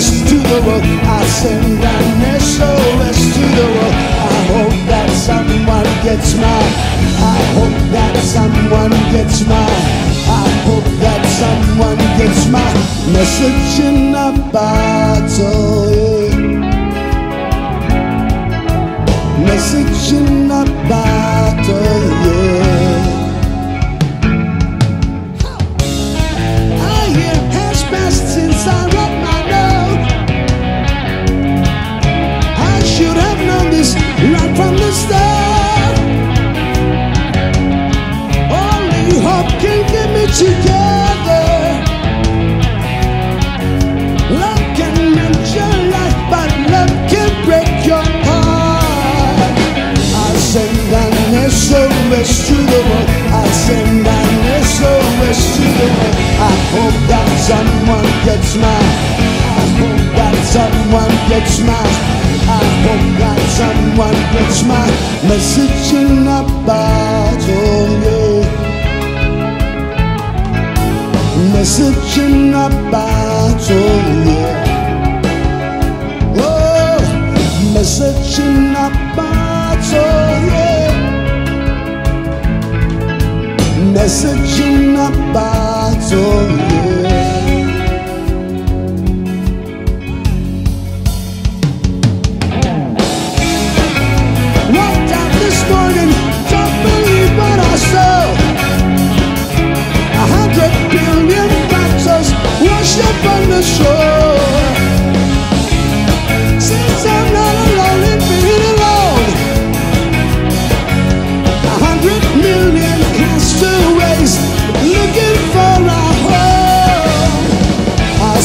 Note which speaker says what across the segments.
Speaker 1: SOS to the world. I send an SOS to the world. I hope that someone gets mine. I hope that someone gets mine. I hope that someone gets my message in a bottle. Right from the start. Only hope can get me together. Love can mend your life, but love can break your heart. I send an SOS to the world. I send an SOS to the world. I hope that someone gets mine. Message in a bottle. Yeah. Message in a bottle. Yeah. Oh, message in a bottle, yeah. Message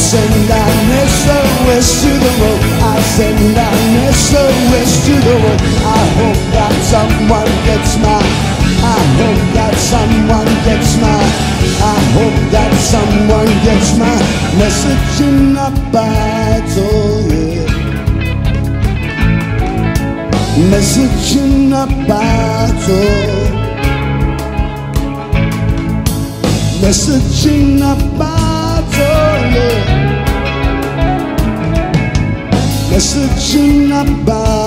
Speaker 1: send an SOS to the world. I send to the world. I hope that someone gets mine. I hope that someone gets mine. I hope that someone gets my message in a bottle. Yeah. Message in a bottle. Message in a bottle. Yeah. Message in a bottle.